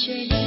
水里。